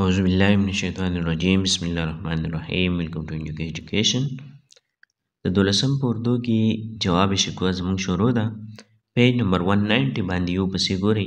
اعوذ بالله من الشیطان الرجیم بسم الله الرحمن الرحیم ویلکم ټو انجو ایجوکیشن د دولسم په اردو کې جواب شکوه زموږ شروع ده پیج نمبر 190 باندې یو پسې ګورئ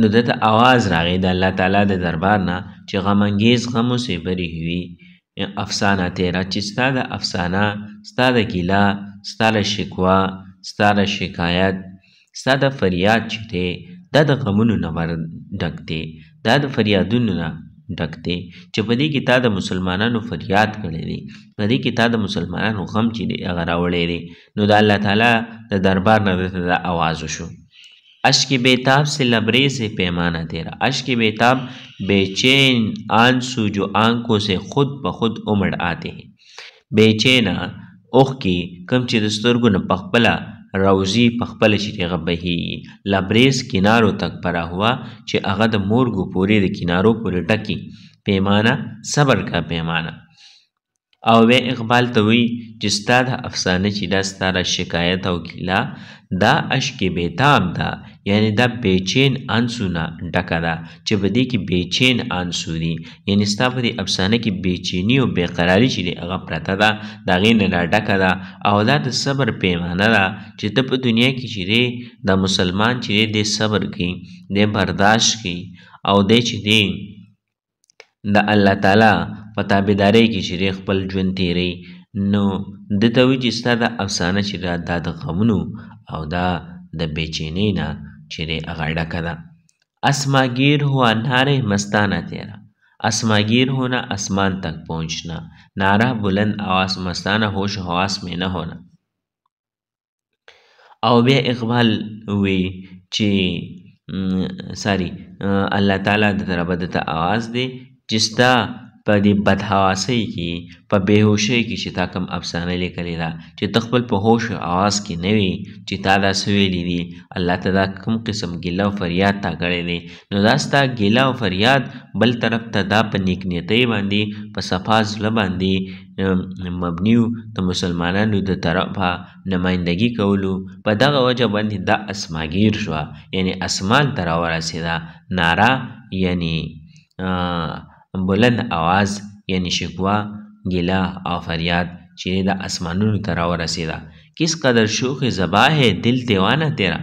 نو ده ته آواز راغی د الله تعالی د دربار نه چې غم انګیز غمو سه بری هوی افسانه تیرا چې ستا د افسانه ستا د ګیلا ستا له شکوا ستا له شکایت ستا د فریاد چې دی دا د غمونو نه ور ډک دی دا د فریادونو نه ډک دی چې په دې کې تا د مسلمانانو فریاد کړی دی په دې کې تا د مسلمانانو غم چې دی هغه راوړی دی نو د الله تعالی د دربار نه د آواز شو اشک بیتاب سے لبریز پیمانه تیرا اشک بیتاب بیچین آن سو جو آنکو سے خود په خود عمر آتے هي بیچینه اوخکي کم چې د سترګو نه پخپله روزي پخپله چې هغه بهیږي لبریز کنارو تک پرا هوا چې هغه د مورګو پورې د کنارو پورې ټکي پیمانه صبر کا پیمانه او وی اقبال ته وی چې ستا دا افسانه چې دا ستا دا شکایت او ګیله دا اشک بیتاب ده یعنی دا بیچین انسونه ډکه ده چې په دې کې بیچین انسو دي یعنی ستا په دې افسانه کې بیچینی او بیقراری چې دی هغه پرته ده د هغې نه دا ډکه ده او دا د صبر پیمانه ده چې ته په دنیا کې چې دی دا مسلمان چې دی دی صبر کوي دی برداشت کوي او دی چې دی د الله تعالی په تابعدارۍ کې چې دی خپل ژوند تیری نو ده ته وایي چې ستا دا افسانه چې ده دا د غمونو او دا د بېچینۍ نه چې دی هغه ډکه ده اسماګیر هو اناره مستانه تیرا اسماګیر هو نه اسمان تک پهنچنا ناره بلند اواز مستانه هوش حواس مې نه هونه او بیا اقبال وی چې ساری الله تعالی د طرف د ته आवाज دی چې ستا په دې بدحواسۍ کې په بهوشۍ کې چې تا کوم افسانه لیکلې ده چې ته خپل په هوش او حواس کې نه وي چې تا دا څه ویلي دي الله ته دا کوم قسم ګیله او فریاد تا کړی دی نو دا ستا ګیله او فریاد بل طرف ته دا په نیکنیتۍ باندې په صفا زړه باندې مبني وو د مسلمانانو د طرفه نمایندګي کولو په دغه وجه باندې دا اسماګیر شو یعنی اسمان ته راورسېده ناره یعنی بلند اواز یعنی شکوا ګیله او فریاد چې د اسمانونو ته راورسېده کس قدر شوخ زبا ہے دل دیوانه تیرا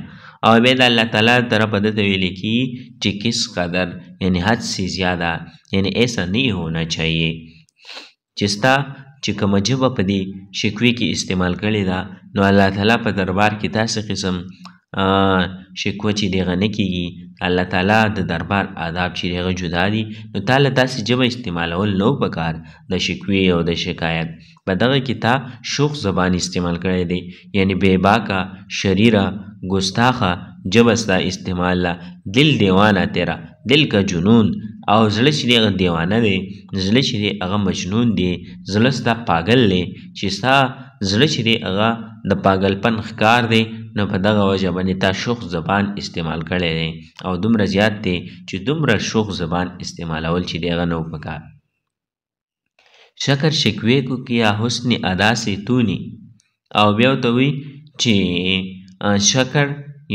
او بیا د الله تعالی طرفه دته ویل کی چې کس قدر یعنی حد سے زیاده یعنی ایسا نه ہونا چاہیے چې ستا چې کومه ژبه په دې شکوې کې استعمال کړې ده نو الله تعالی په دربار کې داسې قسم شکوه چې دغه نه کېږي الله تعالی د دربار آداب چې دغه جدا دي نو تا له داسې ژبه استعمالول نو په کار د شکوې او د شکایت په دغه کې تا شوخ زبان استعمال کړی دی یعنی بی باکه شریره ګستاخه ژبه ستا استعمال ده دل دیوانه تیرا دل کا جنون او زړه چې دی هغه دیوانه دی زړه چې دی هغه مجنون دی زړه ستا پاګل دی چې ستا زړه چې دی هغه د پاګلپن ښکار دی نو په دغه وجه باندې تا شوخ زبان استعمال کړی دی او دومره زیات دی چې دومره شوخ زبان استعمالول چې دی هغه نه پکار شکر شکوې کو کیا حسن ادا سے تو نے او بیا ته وی چې شکر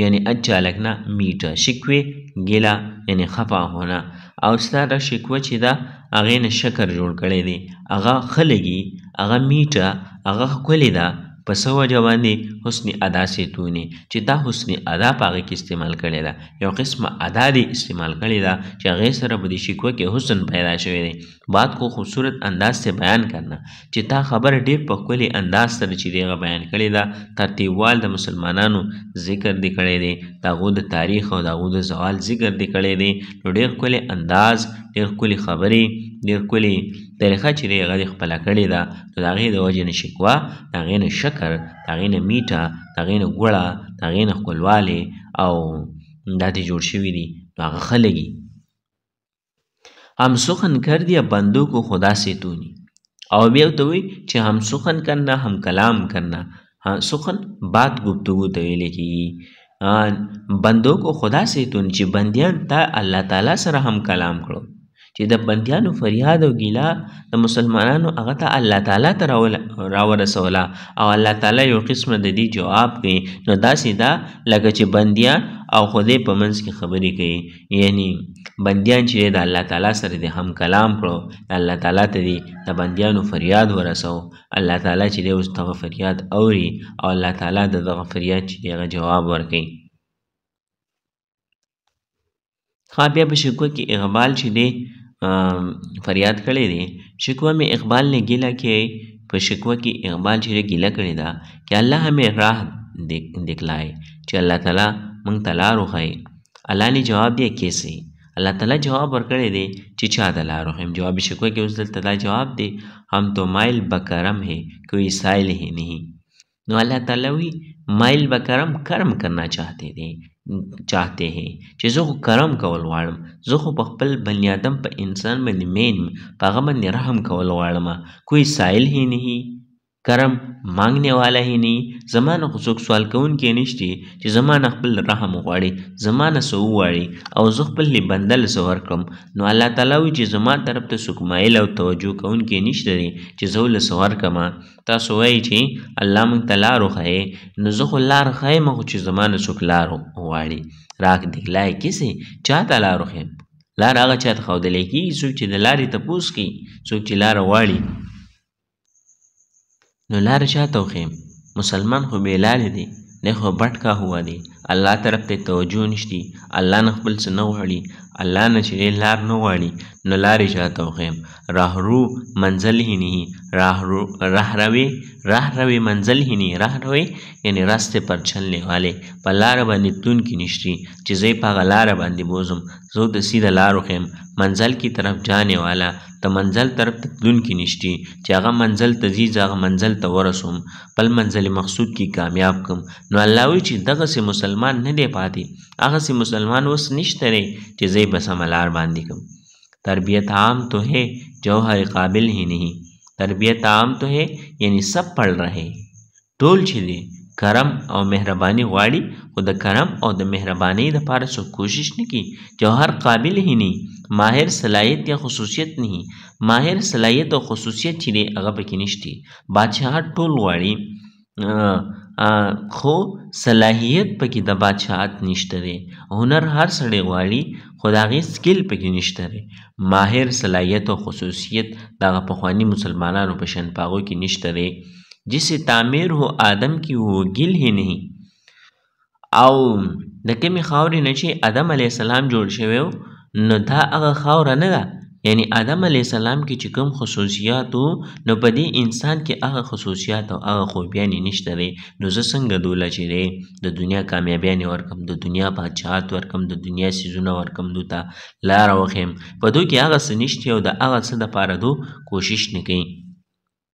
یعنی اچا لګنا میټه شکوې ګیلا یعنی خفا هونه او ستاره شکوه چې دا هغه نه شکر جوړ کړي دي هغه خلګي هغه میټه هغه خولې ده په څه وجه باندې حسن ادا سې تو نې چې دا حسن ادا په هغې کې استعمال کړې ده یو قسمه ادا دې استعمال کړې ده چې هغې سره به دې شکوه کې حسن پیدا شوی دی بات کو خوبصورت انداز سې بیان کرنا چې تا خبر ډېر په ښکلي انداز سره چې دغه بیان کړې ده ترتیبوال د مسلمانانو ذکر دې کړی دی د هغو د تاریخ او د هغو د زوال ذکر دې کړی دی نو ډېر ښکلی انداز ډېر ښکلي خبرې ډېر ښکلي طریقه چې دی هغه دې خپله کړې ده د هغې د وجې نه شکوا د هغې نه شکر د هغې نه میټه د هغې نه ګوړه د هغې نه ښکلوالی او دا دې جوړ شوي دي نو هغه ښه لګي هم سخن کر دیا بندو کو خدا سے تو نی او بیا ته وایي چې هم سخن کرنا هم کلام کرنا سخن بعد گفتگو ته ویل کیږي بندو کو خدا سي تون چې بندیان تا الله تعالی سره هم کلام کړو چې د بندیانو فریاد او ګیله د مسلمانانو هغه ته الله تعالی ته راورسوله او الله تعالی یو قسمه د دې جواب کوي نو داسې دا لکه چې بندیان او خدای په منځ کې خبرې کوي یعنی بندیان چې د الله تعالی سره د هم کلام کړو الله تعالی ته دې د بندیانو فریاد ورسو الله تعالی چې دی اوس دغه فریاد اوري او الله تعالی د دغه فریاد چې دی هغه جواب ورکوي ښه بیا په شکوه کې اقبال چې دی فریاد کړی دی شکوه مې اقبال نه ګیله کې په شکوه کې اقبال چې دی ګیله کړې ده که الله همې راه دکلای چې الله تعالی مونږ ته لار وښایي الله نه جواب دی کیسې الله تعالی جواب ورکړی دی چې چا د لارو هم جواب شکوه کې اوس دلته دا جواب دی هم تو مایل بکرم هي کوئی سائل هي نه نو الله تعالی وی مایل بکرم کرم کرنا چاهته دی چاهته هي چې زه کرم کول غواړم زه خو په خپل بنی آدم په انسان باندې مین په هغه باندې رحم کول غواړم کوئی سائل هي نه کرم مانګنې والا هی نی زما نه خو څوک سوال کوونکی نشتی چې زما نه خپل رحم وغواړي زما نه څه وغواړي او زه خپل لی بنده له څه ورکړم نو الله تعالی وی چې زما طرف ته څوک مایل او توجه کوونکی نشته دی چې زه له څه ورکم تاسو وایي چې الله مونږ ته لار وښایې نو زه خو لار ښایم خو چې زما نه څوک لار وغواړي راک دیګلای کیسې چا ته لار وښیم لار هغه چا ته ښودلی کېږي څوک چې د لارې تپوس کوي څوک چې لاره غواړي نو لار چاته وخیم مسلمان خو بې لارې دی دی خو بټکا هوا دی الله طرف ته توجه نشتی الله نه خپل څه نه غواړي الله نه چې دی لار نه غواړي نو لارې چاته وخیم راهرو منزل هی نهی راهرو رهروې رهروې منزل هی نهی رهروې یعنی راسته پر چلنې والے په لاره باندې تلونکي نشتی چې زه یې په هغه لاره باندې بوځم زه ورته سیده لار وښیم منزل کی طرف جانې والا د منزل طرف ته تلونکي نشتي چې هغه منزل ته ځي زه هغه منزل ته ورسوم خپل منزل مقصود کې کامیاب کم نو الله وی چې دغه سه مسلمان نه دی پاتې هغه سه مسلمان وس نشته لري چې زه بس ملار باندې کم تربیت عام تو هي جوهر قابل هي نه تربیت عام تو هي یعنی سب پړ رہے ټول چې دې کرم او مهرباني غواړي خو د کرم او د مهربانۍ لپاره څوک کوشش نه کوي جو هر قابل هي ني ماهر صلاحیت یا خصوصیت نه هي ماهر صلاحیت او خصوصیت چې دی هغه پکې نشتی بادشاهت ټول غواړي خو صلاحیت پکې د بادشاهت نشته دی هنر هر سړی غواړي خو د هغې سکیل پکې نشته دی ماهر صلاحیت او خصوصیت د هغه پخواني مسلمانانو په شان په هغوی کې نشته دی جسې تعمیر هو آدم کی هو ګل هی نه او د کومې خاورې نه چې آدم علیه السلام جوړ شوی نو دا هغه خاوره نه ده یعنی آدم علیه السلام کې چې کوم خصوصیات نو په دې انسان کې هغه خصوصیات او هغه خوبیانې نشته دی نو زه څنګه دوله چې دی د دنیا کامیابیانې ورکم د دنیا پاچاهات ورکم د دنیا سیزونه ورکم دو ته لاره وښیم په دو کې هغه څه نشته او د هغه څه دپاره دو کوشش نه کوي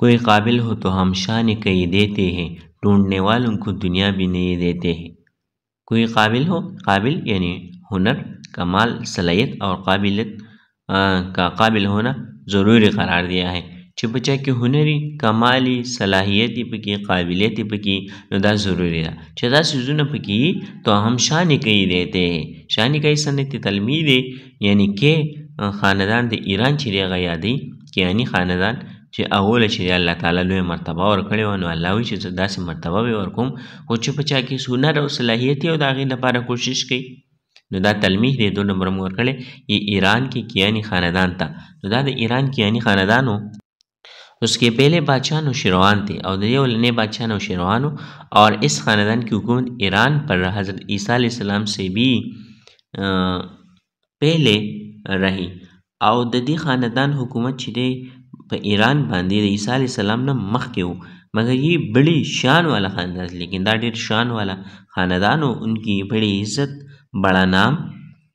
کوئی قابل ہو تو ہم شان کئی دیتے ہیں ڈھونڈنے والوں کو دنیا بھی نہیں دیتے ہیں کوئی قابل ہو قابل یعنی ہنر کمال صلاحیت اور قابلیت کا قابل ہونا ضروری قرار دیا ہے چې په چا کې هنري کمالي صلاحیت پکې قابلیت پکې نو دا ضروری ده چې دا سيزونه پکې ته هم شانې کوي دی ته شانې کوي سنت تلمی دی یعنی کې خاندان د ایران چې دی غیادی کیانی خاندان چې اوله چې الله تعالی لوی مرتبه ورکړي او نو الله وی چې داسې مرتبه به ورکوم خو چې په چا کې سنر او صلاحیت او د هغې لپاره کوشش کوي نو دا تلمیح دی دوه نمبر موږ ورکړی ایران کې کیانی خاندان ته نو دا د ایران کیانی خاندانو اس کے پہلے بادشاہ نوشیروان تھے اور دریو لنے بادشاہ نوشیروان اور اس خاندان کی حکومت ایران پر حضرت عیسیٰ علیہ السلام سے بھی پہلے رہی او د دې خاندان حکومت چې دی په ایران باندې د عیسی علی السلام نه مخکې وو مګر یې بڑی شان والا خاندان لیکن دا ډیر شان والا خاندان او انکی بڑی عزت بڑا نام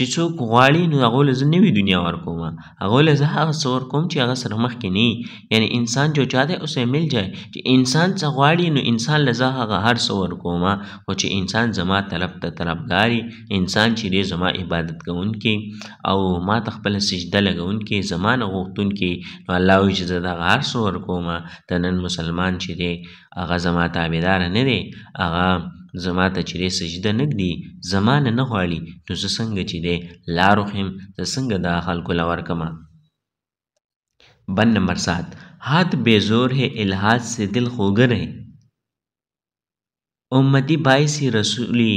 چې څوک غواړي نو هغه له زه نوې دنیا ورکوم هغه له زه هغه څه ورکوم چې هغه سره مخکې نه یعنی انسان جو چاته اوسه مل جای چې انسان څه غواړي نو انسان له زه هغه هر څه ورکوم خو چې انسان زما طرف ته طرفداري انسان چې دی زما عبادت کوونکې او ما ته خپل سجده لګونکې زما نه غوښتونکې نو الله وایي چې زه دغه هر څه ورکوم ته نن مسلمان چې دی هغه زما تابعدار نه دی هغه زما ته چې دی سجده نه ږدي زما نه نه غواړي نو زه څنګه چې دی لار وښیم زه څنګه دا خلکو له ورکم بند نمبر سات هات بې زور هې الحاد سې دل خوګره امتی باعث رسولی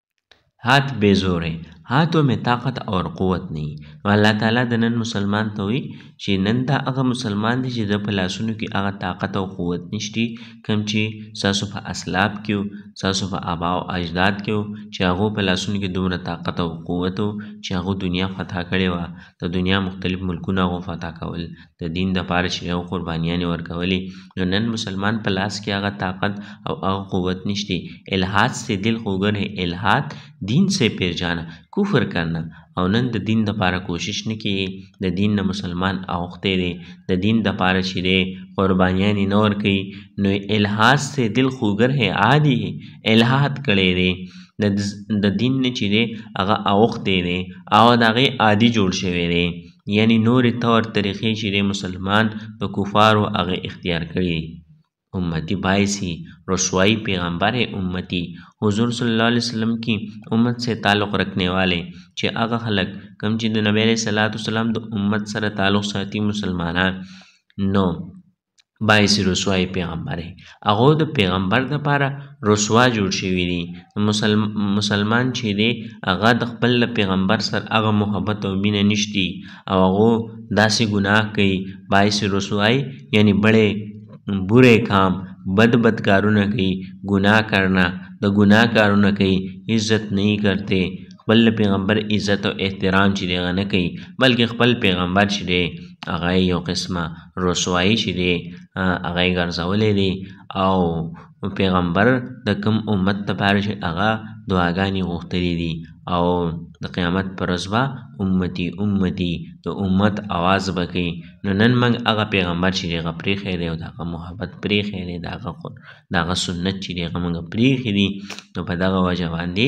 هات بې زوره هاتو مې طاقت او قوت نه نو الله تعالی د نن مسلمان ته وي چې نن دا هغه مسلمان دی چې د په لاسونو کې هغه طاقت او قوت نشتی کم چې ساسو په اسلاب کې ساسو په آبا او اجداد کې چې هغه په لاسونو کې دومره طاقت او قوت چې هغه دنیا فتح کړې و د دنیا مختلف ملکونه هغه فتح کول د دین د پاره چې یو قربانیانې ورکولې نو نن مسلمان په لاس کې هغه طاقت او هغه قوت نشته الحاد سه دل خوګر ہے الحاد دین سه پیرجانا کفر کرنا او نن د دین د پاره کوشش نه کی د دین نه مسلمان اوخته دی د دین د پاره چې دی قربانیانې نه ورکي نو الحاد سه دل خوګر ہے عادي الحاد کړي دی د دین نه چې دی هغه اوخته دی او دغه عادي جوړ شوی دی یعنی نوری طور طریقی چی دی مسلمان د کفارو هغه اختیار کړی دی امتی بایسی رسوایی پیغمبر امتی حضور صلی الله علیه وسلم کی امت سے تعلق رکھنے والے چې هغه خلک کم چې د نبی علیه السلام د امت سره تعلق ساتي مسلمانان نو باعث رسوای پیغمبر هغه د پیغمبر د پاره رسوا جوړ شوی دی مسلم مسلمان چې دی هغه د خپل پیغمبر سره هغه محبت او مینه نشتی او هغه داسې ګناه کوي باعث رسوای یعنی بڑے بورے کام بد بد کارونه کوي ګناه کرنا د ګناه کارونه کوي عزت نه کرتے خپل د پیغمبر عزت او احترام چې دی هغه نه کوي بلکې خپل پیغمبر چې دی هغه یو قسمه رسوایي چې دی هغه یې ګرځولی دی او پیغمبر د کوم امت لپاره چې هغه دعاګانې غوښتلې دي او د قیامت پر ورځ به امتي امتي د امت اواز به کوي نو نن موږ هغه پیغمبر چې دی هغه پرېښی دی او د هغه محبت پرېښی دی د هغه د هغه سنت چې دی هغه موږ پرېښي دي نو په دغه وجه باندې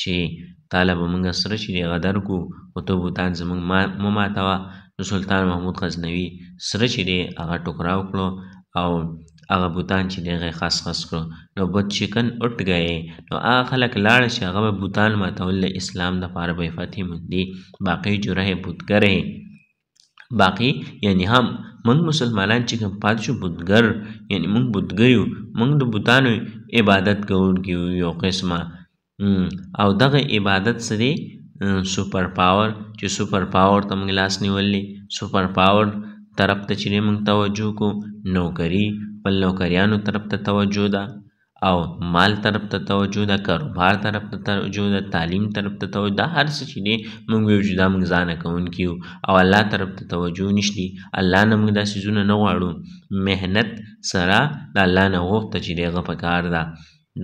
چي تاله به موږ سره چي دی غدر کو خو ته بوتان زموږ مه ماتوه نو سلطان محمود غزنوي سره چي دی هغه ټوکراو کړو او هغه بوتان چي دی هغه خس خس کړو نو بت شکن اټ ګئه نو هغه خلک لاړ چي هغه به بوتان ماتول د اسلام دپاره به یې فتحې موندې باقی جو رهې بوتګرهې. باقي یعنې هم موږ مسلمانان چې کوم پاتې شو بتګر یعنې موږ بتګر یو موږ د بتانو عبادت کوونکي یو یو قسمه او دغه عبادت څه دی سوپر پاور چې سوپر پاور ته موږ لاس نیول دی سوپر پاور طرف ته چې موږ توجه کو نوکري خپل نوکریانو طرف ته توجه ده او مال طرف ته توجه ده کاروبار طرف ته توجه ده تعلیم طرف ته توجه ده هر څه چې دي موږ ویو چې دا موږ ځانه کوونکي یو او الله طرف ته توجه نشتی الله نه موږ دا سیزونه نه غواړو مهنت سره د الله نه غوښته چې دغه په کار ده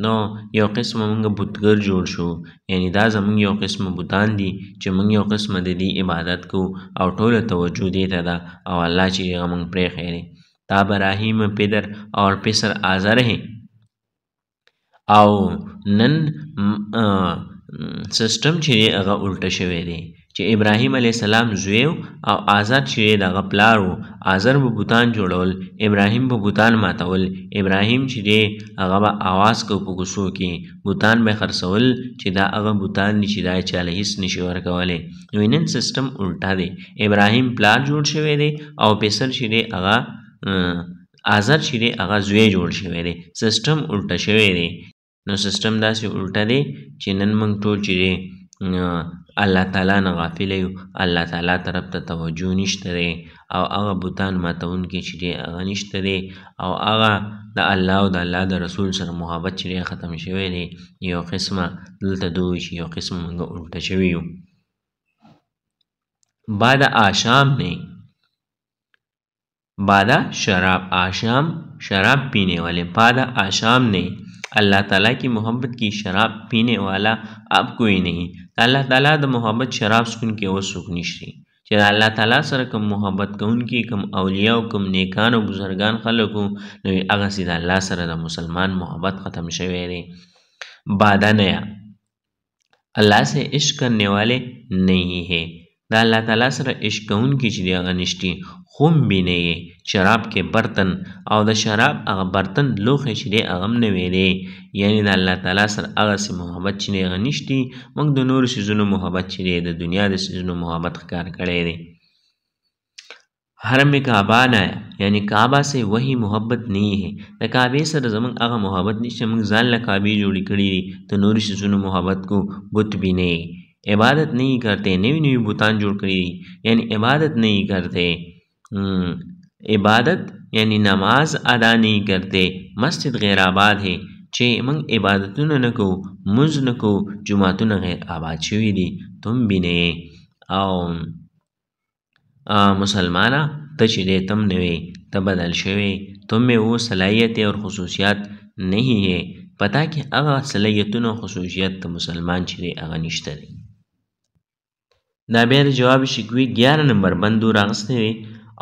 نو یو قسم موږ بوتګر جوړ شو یعنی دا زموږ یو قسم بوتان دي چې موږ یو قسم د دې عبادت کو او ټوله توجه دې ته ده او الله چې هغه موږ پرې خیرې تا براهیم پدر اور پسر آزر ہے او نن سیستم چې هغه الټه شوی دی چې ابراهیم علی السلام زوی او آزاد چې دغه پلار وو آزر به بوتان جوړول ابراهیم به بوتان ماتول ابراهیم چې دی هغه به आवाज کو په کوسو کې بوتان به خرڅول چې دا هغه بوتان چې دا چاله هیڅ نشي ورکولای نو نن سیستم الټا دی ابراهیم پلار جوړ شوی دی او پیسر چې دی هغه آزاد چې دی هغه زوی جوړ شوی دی سیستم الټا شوی دی نو سیستم داسې الټا دی چې نن موږ ټول چې دی الله تعالی نه غافل یو الله تعالی طرف ته توجه نشته دی او هغه بوتان ماتونکي چې دی هغه نشته دی او هغه د الله او د الله د رسول سره محبت چې دی ختم شوی دی یو قسمه دلته دوی چې یو قسمه موږ الټه شوي یو بعد آشام نه بعد شراب آشام شراب پینے والے بعد آشام نے اللہ تعالیٰ کی محبت کی شراب پینے والا اب کوئی نہیں اللہ تعالیٰ د محبت شراب سکن کې اوس څوک نشته چې د الله تعالی سره کوم محبت کوونکي کوم اولیاء او کوم نیکان او بزرګان خلک وو نو هغسې د الله سره د مسلمان محبت ختم شوی دی بادا نیا الله سه عشق کرنے والے نہیں ہے دا الله تعالی سره عشق کوونکي چې دی هغه نشتی خوم بی نه شراب کې برتن او د شراب هغه برتن لوښی چې دی هغه هم نوی دی یعنې د الله تعالی سره هغسې محبت چې دی هغه نشتی موږ د نورو څیزونو محبت چې دی د دنیا د څیزونو محبت ښکار کړی دی حرم کعبه نه یعنی کعبه سه وهی محبت نه هي د کعبه سره زمونږ هغه محبت نشته موږ ځان له کعبه جوړې کړې دي ته نور شیزونو محبت کو بت به نه عبادت نه کرتے نوی نوی بوتان جوړ کړی یعنی عبادت نه کرتے عبادت یعنی نماز ادا نه کرتے مسجد غیر آباد ہے چې موږ عبادتونه نه کوو موږ نه کوو جمعهتونه غیر آباد شوي دي تم بی نه او مسلمانه ته چې دی تم نه وي ته بدل شوی تم مې و صلاحیت او خصوصیات نه یې پتا کې هغه صلاحیتونه خصوصیت ته مسلمان چې دی هغه نشته دی دا بیا د جواب شکوي 11 نمبر بندو راغسته دی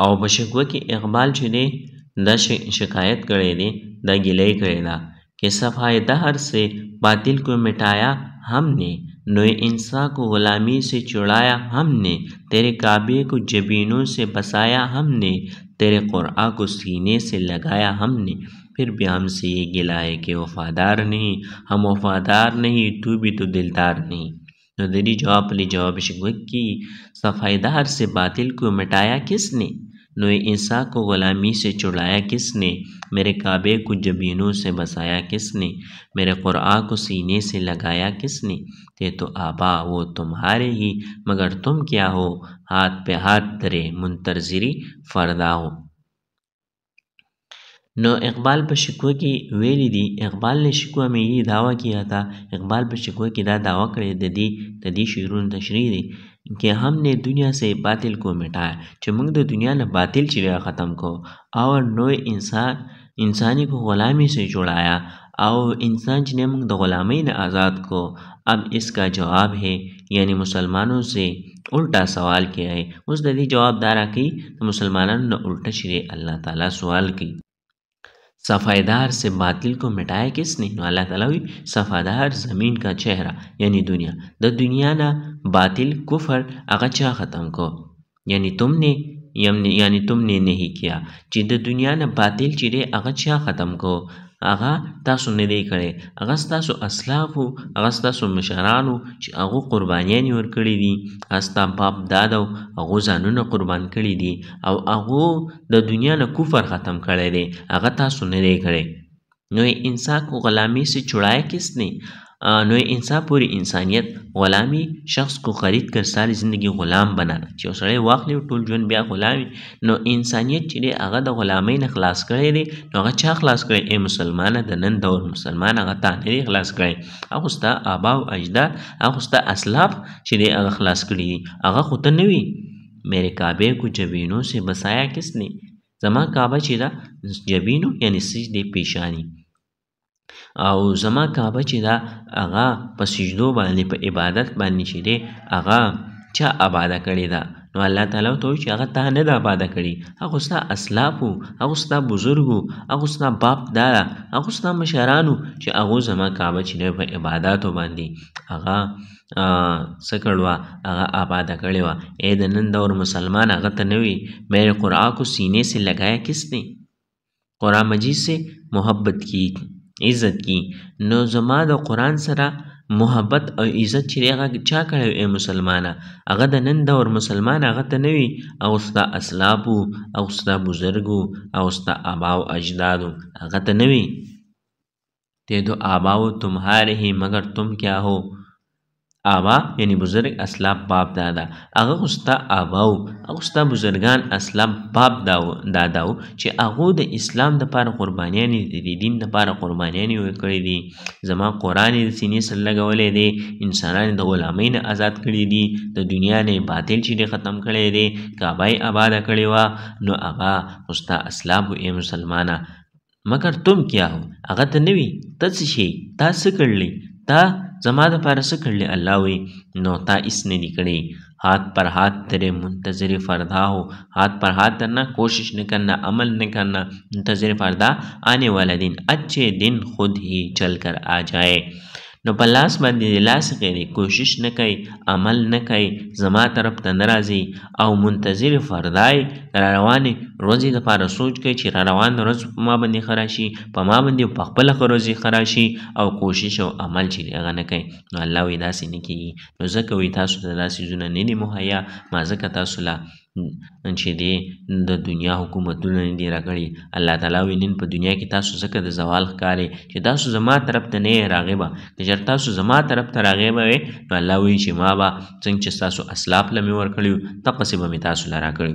او په شکوه کې اقبال چې دی دا شکایت کړی دی دا ګیلې کړی دا کې صفای دهر سه باطل کو مټایا هم نه نو انسا کو غلامی سه چړایا هم نه تیرې کعبه کو جبینو سه بسایا هم نه تیرې قرآ کو سینې سه لګایا هم نه پھر بیا هم سه یې ګیلای کې وفادار نه هم وفادار نه تو به تو دلدار نه جو ددی جو جواب شگوت کی صفائی دہر سے باطل کو مٹایا کس نے نوئے انسا کو غلامی سے چڑایا کس نے میرے کعبے کو جبینوں سے بسایا کس نے میرے قرآن کو سینے سے لگایا کس نے تے تو آبا وہ تمہارے ہی مگر تم کیا ہو ہاتھ پہ ہاتھ ترے منترزری فردا ہو نو اقبال په شکوه کې ویلي دي اقبال له شکوه مې یې دعوه کیا تا اقبال په شکوه کې دا دعوه کړې د دې د دې شعرونو تشریح دی کې هم نه دنیا سه باطل کو مټایا چې موږ د دنیا نه باطل چې ختم کو او نو انسان انسانی کو غلامی سه جوړایا او انسان چې موږ د غلامۍ نه آزاد کو اب اس کا جواب ہے یعنی مسلمانو سے الټا سوال کیا ہے اوس د دې جواب دا راکوي د مسلمانانو نه الټه چې دی الله تعالی سوال کوي صفایدار سے باطل کو مټایا کس نه نو الله تعالی وی صفادار زمین کا چهره یعنی دنیا د دنیا نه باطل کفر هغه چا ختم کو یعنی تم نه یعنی تم نه نه کیا چې د دنیا نه باطل چې دی هغه چا ختم کو هغه تاسو نه دی کړی هغه تاسو اسلاف او هغه تاسو مشرانو چې هغه قربانیان ورکړي دي استا باب دادو هغه ځانونه قربان کړي دي او هغه د دنیا نه کفر ختم کړی دی هغه تاسو نه دی کړی نو یې انسا کو غلامی سے چھڑایا کس نے نو یې انسا پوری انسانیت غلامی شخص کو خرید کر ساری زندگی غلام بنانا چې یو سړی واخلي ټول ژوند بیا غلام نو انسانیت چې دی هغه د غلامۍ نه خلاص کړی دی نو هغه چا خلاص کړی ای مسلمانه د نن دور مسلمان هغه تا نه دی خلاص کړی هغه ستا آبا او اجداد هغه ستا اسلاف چې دی هغه خلاص کړی دی هغه خو ته نه وي میرے کعبه کو جبینو سے بسایا کس نه زما کعبه چې ده جبینو یعنی سجدې پیشانی او زما کعبه چې ده هغه په سجدو باندې په عبادت باندې چې دی هغه چا آباده کړې ده نو الله تعالی ته چې هغه تا نه ده آباده کړې هغه ستا اسلافو هغه ستا بزرګو هغه ستا باپ دادا هغه ستا مشرانو چې هغه زما کعبه چې په عباداتو باندې هغه څه کړې وه هغه آباده کړې وه اې د نن دور مسلمان هغه ته نه وي مې قرآن کو سینې سې لګایا کس نه قرآن مجید سې محبت کی عزت کی نو زما د قرآن سره محبت او عزت چې هغه چا کړی اے مسلمانه هغه د نن دور مسلمان هغه ته نه وي او ستا اسلافو او ستا بزرګو او ستا ابا او اجدادو هغه ته نه وي تے دو آبا و تمہارے ہی مگر تم کیا ہو آبا یعنی بزرگ اسلاف باپ دادا هغه خو ستا آبا و هغه ستا بزرګان اسلاف باپ دا و دادا و چې هغو د اسلام دپاره قربانیانې د دې دین دپاره قربانیانې ورکړې دي زما قرآن یې د سینې سره لګولی دی انسانان د غلامۍ نه آزاد کړي دي د دنیا نه باطل چې دی ختم کړی دی کعبه یې آباده کړې وه نو هغه خو ستا اسلاف و ای مسلمانه مګر تم کیا هو هغه ته نه وي ته څه شي تا څه کړلی تا زما دپاره څه کړلی الله وایي نو تا هیڅ نه دي کړي هات پر هات تیرې منتظر فردا هو هات پر هات درنه کوشش نه کرنا عمل نه کرنا منتظر فردا آنے والا دن اچھے دن خود هی چل کر آ جائے نو په لاس باندې دې لاس غیرې کوشش نه کوي عمل نه کوي زما طرف ته نه راځي او منتظر فردای را روانې ورځې دپاره سوچ کوي چې را روان ورځ په ما باندې ښه راشي په ما باندې په خپله ښه ورځې ښه راشي او کوشش او عمل چې دی هغه نه کوي نو الله وایي داسې نه کېږي نو ځکه وایي تاسو ته دا څیزونه نه دي مهیا ما ځکه تاسو له چې دې د دنیا حکومتونه نه دي راکړي الله تعالی وایي نن په دنیا کې تاسو ځکه د زوال ښکارې چې تاسو زما طرف ته نه یې راغې به که چېرې تاسو زما طرف ته راغې به وې نو الله وایي چې ما به څنګه چې ستاسو اسلاف له مې ورکړي دقسې به مې تاسو له راکړي